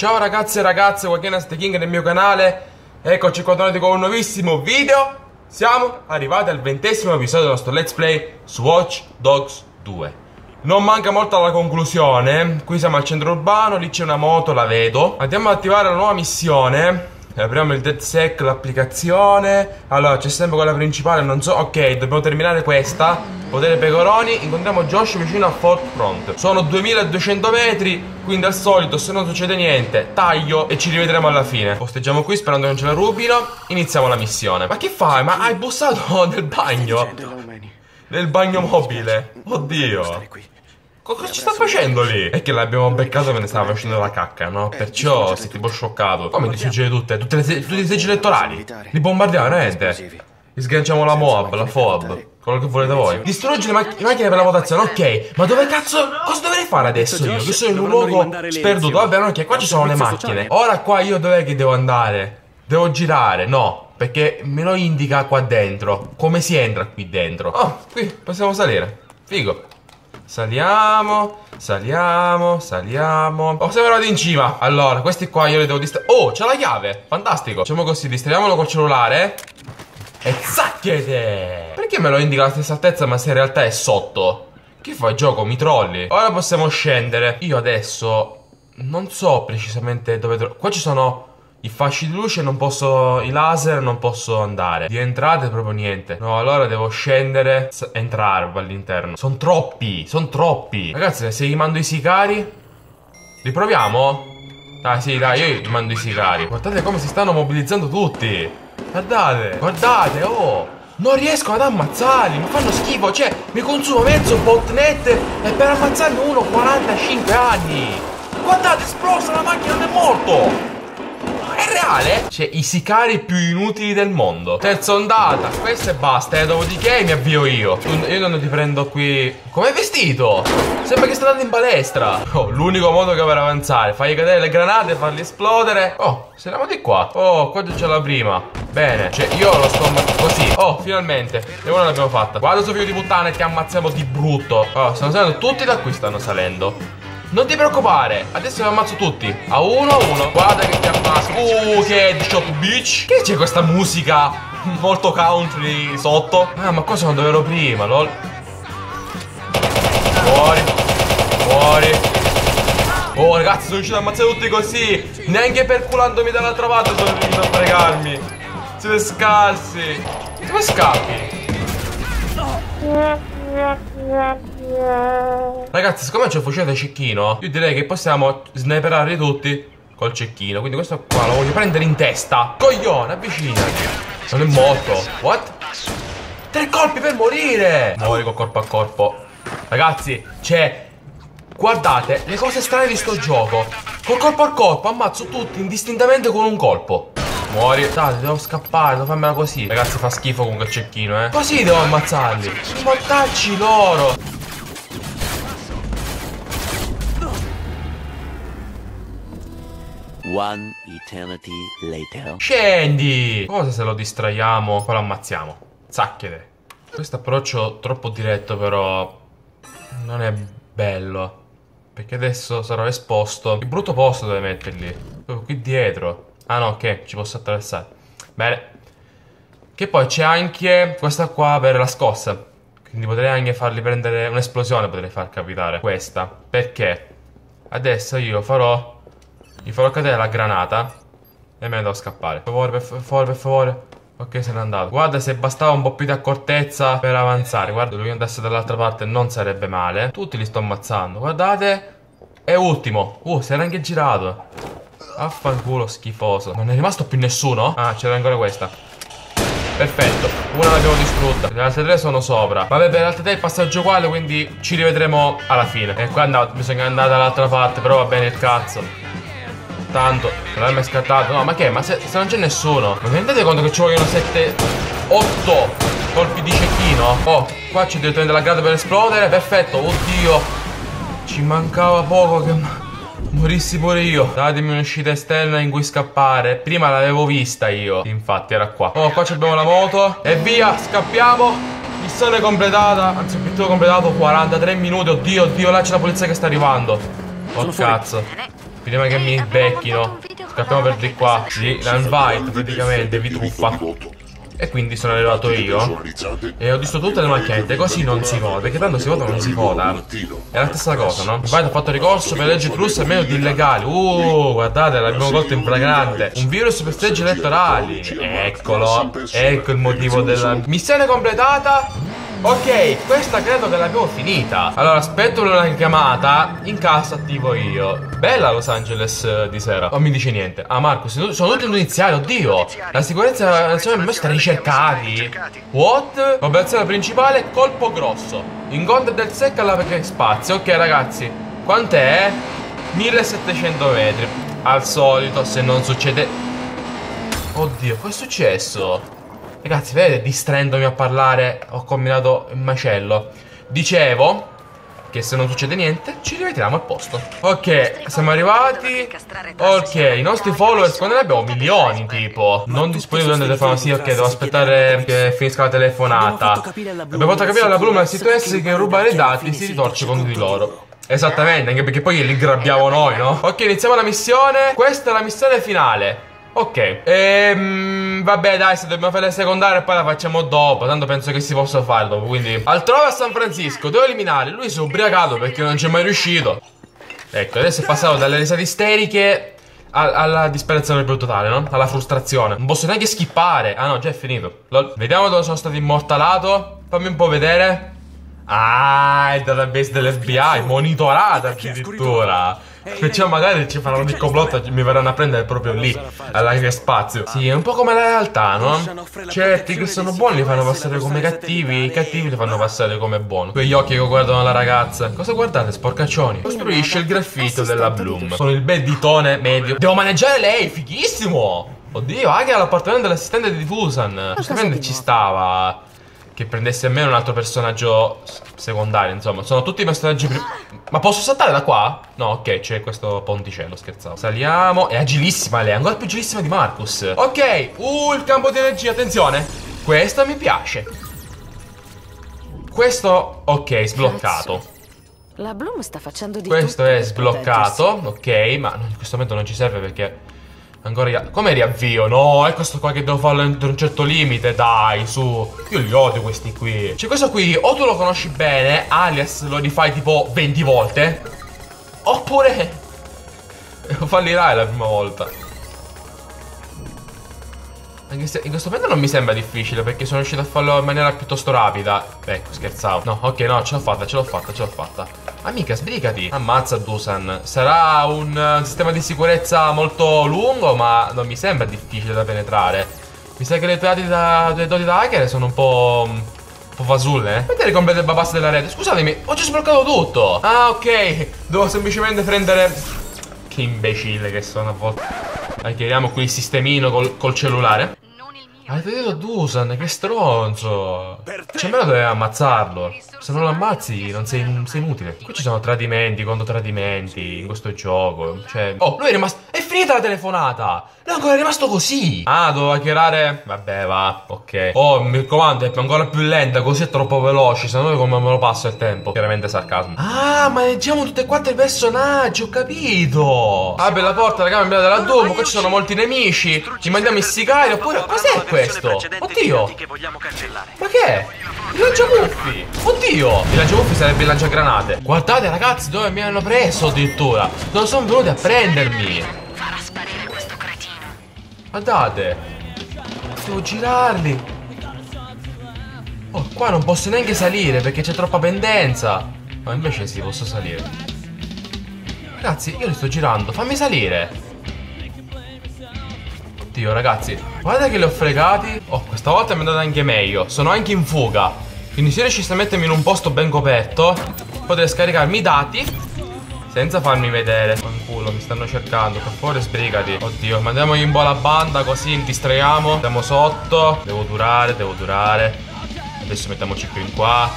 Ciao ragazzi e ragazze, Wakinas The King nel mio canale. Eccoci qua tornati con un nuovissimo video. Siamo arrivati al ventesimo episodio del nostro Let's Play su Watch Dogs 2 Non manca molto alla conclusione. Qui siamo al centro urbano, lì c'è una moto, la vedo. Andiamo ad attivare la nuova missione. Apriamo il DeadSec, l'applicazione. Allora, c'è sempre quella principale, non so. Ok, dobbiamo terminare questa Potere Pecoroni, incontriamo Josh vicino a Fort Front Sono 2200 metri Quindi al solito, se non succede niente Taglio e ci rivedremo alla fine Posteggiamo qui sperando che non ce la rubino Iniziamo la missione Ma che fai? Ma hai bussato nel bagno? Nel bagno mobile Oddio Cosa ci sta facendo lì? È che l'abbiamo beccato mentre stava facendo la cacca, no? Perciò sei tipo scioccato. Come ti succede tutte? Tutte le, tutti i seggi elettorali? Li bombardiamo, veramente? Li sganciamo la Moab, la FOAB. Quello che volete voi. Distruggi le, mac le, macchine per la votazione, ok. Ma dove cazzo. Cosa dovrei fare adesso io? Che sono in un luogo sperduto. Vabbè, ok, qua ci sono le macchine. Ora qua io dov'è che devo andare? Devo girare, no. Perché me lo indica qua dentro. Come si entra qui dentro? Oh, qui possiamo salire. Figo. Saliamo, saliamo, saliamo. Oh, siamo arrivati in cima. Allora, questi qua io li devo distrarre. Oh, c'è la chiave. Fantastico. Facciamo così, distraiamolo col cellulare. E zacchete! Perché me lo indica alla stessa altezza ma se in realtà è sotto? Che fai gioco? Mi trolli? Ora possiamo scendere. Io adesso non so precisamente dove... Qua ci sono i fasci di luce non posso. I laser non posso andare. Di entrate proprio niente. No, allora devo scendere. Entrare all'interno. Sono troppi. Sono troppi. Ragazzi, se gli mando i sicari. Riproviamo? Ah, sì, dai, io gli mando i sicari. Guardate come si stanno mobilizzando tutti. Guardate, guardate, oh. Non riesco ad ammazzarli, mi fanno schifo, cioè mi consumo mezzo botnet e per ammazzarne uno 45 anni. Guardate, esplosa la macchina non è morto è reale? Cioè, i sicari più inutili del mondo. Terza ondata, questo e basta, e eh, dopodiché mi avvio io. Io non ti prendo qui. Com'è vestito? Sembra che stai andando in palestra. Oh, l'unico modo che per avanzare, fai cadere le granate, farle esplodere. Oh, siamo di qua. Oh, qua c'è la prima. Bene, cioè io lo sto così. Oh, finalmente. E ora l'abbiamo fatta. Guarda, suo figlio di puttana, ti ammazziamo di brutto. Oh, stanno salendo tutti da qui, stanno salendo. Non ti preoccupare, adesso li ammazzo tutti. A uno a uno. Guarda che ti ammazzo. Uh, che headshot, bitch. Che c'è questa musica molto country sotto? Ah, ma qua sono dove ero prima, lol. Fuori. Fuori. Oh, ragazzi, sono riuscito a ammazzare tutti così. Neanche perculandomi dall'altra parte sono riuscito a fregarmi. Siete scarsi. Dove scappi? Ragazzi, siccome c'è un fucile da cecchino, io direi che possiamo sniperare tutti col cecchino. Quindi questo qua lo voglio prendere in testa. Coglione, avvicinati. Non è morto. What? Tre colpi per morire. Muori col corpo a corpo. Ragazzi, c'è... Guardate, le cose strane di sto gioco. Col corpo a corpo ammazzo tutti indistintamente con un colpo. Muori. Dai, devo scappare, devo farmela così. Ragazzi, fa schifo con quel cecchino, eh. Così devo ammazzarli. Mortacci loro. One eternity later. Scendi! Cosa se lo distraiamo? Poi lo ammazziamo. Zacchete. Questo approccio troppo diretto però non è bello. Perché adesso sarò esposto. Che brutto posto dove metterli? Proprio qui dietro. Ah no, ok, ci posso attraversare. Bene. Che poi c'è anche questa qua per la scossa. Quindi potrei anche fargli prendere un'esplosione, potrei far capitare questa. Perché? Adesso io farò... Gli farò cadere la granata e me ne devo scappare. Per favore, per favore, per favore. Ok, se n'è andato. Guarda, se bastava un po' più di accortezza per avanzare. Guarda, lui andasse dall'altra parte non sarebbe male. Tutti li sto ammazzando. Guardate. È ultimo. Uh, si era anche girato. Affanculo schifoso. Non è rimasto più nessuno? Ah, c'era ancora questa. Perfetto, una l'abbiamo distrutta. Le altre tre sono sopra. Vabbè per le altre tre il passaggio uguale Quindi ci rivedremo alla fine. E qua andavo, bisogna andare dall'altra parte Però va bene il cazzo. Tanto, non è scattato. No ma che, ma se, se non c'è nessuno? Ma vi rendete conto che ci vogliono 7 8 colpi di cecchino? Oh, qua c'è direttamente la grada per esplodere. Perfetto, oddio. Ci mancava poco che... Morissi pure io Datemi un'uscita esterna in cui scappare Prima l'avevo vista io Infatti era qua Oh qua abbiamo la moto E via scappiamo Missione completata Anzi obiettivo completato 43 minuti Oddio oddio là c'è la polizia che sta arrivando Oh cazzo Prima che mi becchino. Scappiamo per di qua. Sì, l'invite praticamente vi truffa. E quindi sono arrivato io. E ho visto tutte le macchinette Così non si vota Perché tanto si vota non si vota. È la stessa cosa no? Vai ha fatto ricorso per legge trussa e meno di illegali. Uh guardate l'abbiamo colto in flagrante. Un virus per leggi elettorali. Eccolo Ecco il motivo della missione completata Ok, questa credo che l'abbiamo finita. Allora, aspetto una chiamata. In casa attivo io. Bella Los Angeles eh, di sera. Non mi dice niente. Ah, Marco, sono tutti iniziali. Oddio. La sicurezza nazionale mi sta ricercati. What? Operazione principale, colpo grosso. Incontro del secco alla perché spazio. Ok, ragazzi. Quant'è? 1700 metri. Al solito, se non succede. Oddio, cosa è successo? Ragazzi, vedete, distraendomi a parlare, ho combinato il macello. Dicevo che se non succede niente, ci rimettiamo al posto. Ok, siamo arrivati. Ok, i nostri followers, quando ne abbiamo milioni, tipo. Non disponibili durante il telefono. Sì, ok, devo aspettare che finisca la telefonata. Abbiamo fatto capire alla Bloom al sito S che rubare i dati si ritorce contro di loro. Esattamente, anche perché poi li grabbiamo noi, no? Ok, iniziamo la missione. Questa è la missione finale. Ok, ehm, vabbè dai, se dobbiamo fare le secondarie poi la facciamo dopo, tanto penso che si possa fare dopo, quindi... Altrove a San Francisco, devo eliminare, lui si è ubriacato perché non c'è mai riuscito. Ecco, adesso è passato dalle risate isteriche alla disperazione più totale, no? Alla frustrazione. Non posso neanche skippare. Ah no, già è finito. Lol. Vediamo dove sono stato immortalato. Fammi un po' vedere. Ah, il database dell'FBI, monitorata addirittura. Perciò magari ci faranno di complotto e mi verranno a prendere proprio lì, all'anche spazio. Sì, è un po' come la realtà, no? Certi che sono buoni li fanno passare come cattivi, i cattivi li fanno passare come buoni. Quegli occhi che guardano la ragazza. Cosa guardate, sporcaccioni? Costruisce il graffito della Bloom. Con il bel ditone medio. Devo maneggiare lei, fighissimo! Oddio, anche all'appartamento dell'assistente di Fusan. Giustamente ci stava che prendesse a me un altro personaggio secondario, insomma. Sono tutti i personaggi Ma posso saltare da qua? No, ok, c'è questo ponticello, scherzavo. Saliamo. È agilissima lei, ancora più agilissima di Marcus. Ok, uh, il campo di energia, attenzione. Questo mi piace. Questo, ok, sbloccato. La Bloom sta facendo di Questo è sbloccato, ok, ma in questo momento non ci serve perché Ancora ria Come riavvio? No, è questo qua che devo farlo entro un certo limite, dai, su. Io li odio questi qui. Cioè, questo qui, o tu lo conosci bene, alias lo rifai tipo 20 volte, oppure fallirai la prima volta. Anche se in questo momento non mi sembra difficile perché sono riuscito a farlo in maniera piuttosto rapida. Ecco, scherzavo. No, ok, no, ce l'ho fatta, ce l'ho fatta, ce l'ho fatta. Amica, sbrigati. Ammazza Dusan. Sarà un uh, sistema di sicurezza molto lungo, ma non mi sembra difficile da penetrare. Mi sa che le tue da, le doti da hacker sono un po'... un po' fasulle, eh? Vedete complete il babas della rete. Scusatemi, ho già sbloccato tutto. Ah, ok. Devo semplicemente prendere... Che imbecille che sono a volte. Chiariamo qui il sistemino col, col cellulare. Avete detto Dusan, che stronzo! Cioè, almeno doveva ammazzarlo. Se non lo ammazzi, non sei, sei, inutile. Qui ci sono tradimenti contro tradimenti in questo gioco. Cioè. Oh, lui è rimasto. È finita la telefonata! Lui è ancora rimasto così! Ah, dovevo hackerare. Vabbè, va. Ok. Oh, mi raccomando, è ancora più lenta, così è troppo veloce. Se no, come me lo passo il tempo? Chiaramente sarcasmo. Ah, ma leggiamo tutti e quattro i personaggi, ho capito! Apri la porta, raga, mi della Doom. Qua ci sono molti nemici. Ci mandiamo i sicari. Oppure. Cos'è questo? Oddio! Ma che è? Il lanciabuffi! Oddio! Il lanciabuffi sarebbe il lanciagranate. Guardate ragazzi dove mi hanno preso addirittura. Dove sono venuti a prendermi. Guardate. Devo girarli. Oh, qua non posso neanche salire perché c'è troppa pendenza. Ma invece sì, posso salire. Ragazzi, io li sto girando. Fammi salire. Oddio, ragazzi. Guardate che li ho fregati. Oh, questa volta mi è andata anche meglio. Sono anche in fuga. Quindi se riuscissi a mettermi in un posto ben coperto, potrei scaricarmi i dati senza farmi vedere. Fanculo, mi stanno cercando. Per favore, sbrigati. Oddio, mandiamogli in bola banda così distraiamo. Andiamo sotto. Devo durare, devo durare. Adesso mettiamoci più in qua.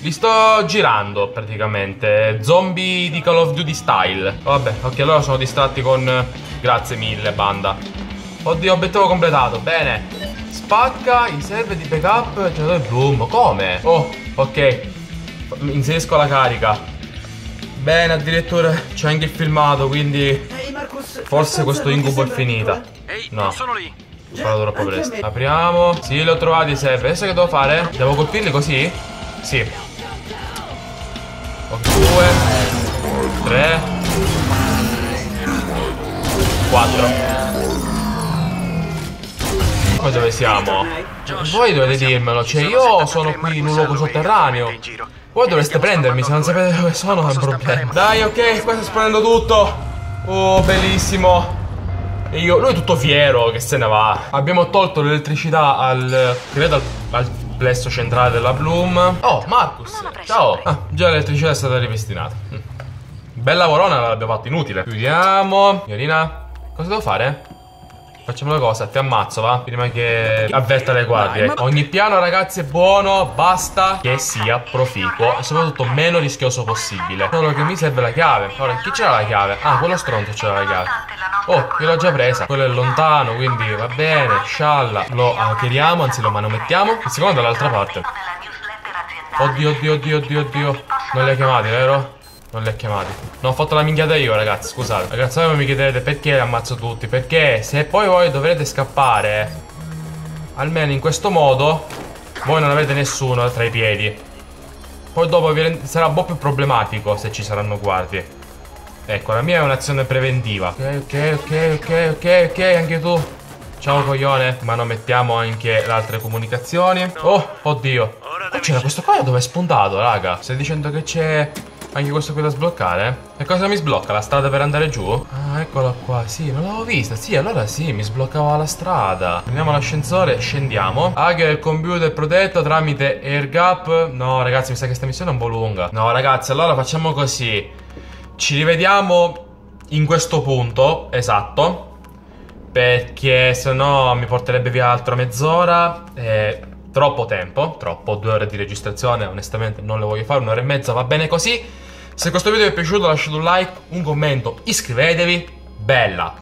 Li sto girando praticamente. Zombie di Call of Duty style. Vabbè, ok, allora sono distratti con. Grazie mille, banda. Oddio, obiettivo completato. Bene. Spacca i server di backup generatore boom. Come? Oh, ok. Inserisco la carica. Bene, addirittura c'è anche il filmato, quindi Ehi Marcus, forse questo incubo è finita. Ehi, No. non sono lì. Ho parlato troppo presto. Apriamo. Sì, li ho trovati, serve. Adesso che devo fare? Devo colpirli così? Sì. Ok, due. Tre. Quattro. Poi dove siamo? Voi dovete dirmelo, cioè io sono qui in un luogo sotterraneo. Voi dovreste prendermi, se non sapete dove sono è un problema. Dai, ok, qua sta esplodendo tutto. Oh, bellissimo. E io, lui è tutto fiero che se ne va. Abbiamo tolto l'elettricità al. credo al, al plesso centrale della Bloom. Oh, Marcus. Ciao. Ah, già l'elettricità è stata ripristinata. Mm. Bel lavorone l'abbiamo fatto inutile. Chiudiamo. Signorina, cosa devo fare? Facciamo una cosa, ti ammazzo, va? Prima che avverta le guardie. Dai, ma- Ogni piano, ragazzi, è buono. Basta che sia proficuo e soprattutto meno rischioso possibile. Solo che mi serve la chiave. Ora, chi c'era la chiave? Ah, quello stronzo c'era la chiave. Oh, io l'ho già presa. Quello è lontano, quindi va bene. Scialla. Lo chiariamo, anzi lo manomettiamo. Il secondo è dall'altra parte. Oddio, oddio, oddio, oddio, oddio. Non li ha chiamati, vero? Non li ha chiamati. No, ho fatto la minchiata io, ragazzi. Scusate. Ragazzi, voi mi chiedete perché li ammazzo tutti. Perché se poi voi dovrete scappare, almeno in questo modo, voi non avete nessuno tra i piedi. Poi dopo sarà un po' più problematico se ci saranno guardie. Ecco, la mia è un'azione preventiva. Ok, ok, ok, ok, ok, ok, anche tu. Ciao coglione. Ma non mettiamo anche le altre comunicazioni. Oh, oddio. Oh, c'era questo qua dove è spuntato, raga. Stai dicendo che c'è anche questo qui da sbloccare? E cosa mi sblocca? La strada per andare giù? Ah, eccola qua. Sì, non l'avevo vista. Sì, allora sì, mi sbloccava la strada. Prendiamo l'ascensore, scendiamo. Hacker il computer protetto tramite air gap. No, ragazzi, mi sa che questa missione è un po' lunga. No, ragazzi, allora facciamo così. Ci rivediamo in questo punto, esatto. Perché se no mi porterebbe via altro mezz'ora. E troppo tempo, troppo, due ore di registrazione. Onestamente non le voglio fare, un'ora e mezza va bene così. Se questo video vi è piaciuto lasciate un like, un commento, iscrivetevi. Bella!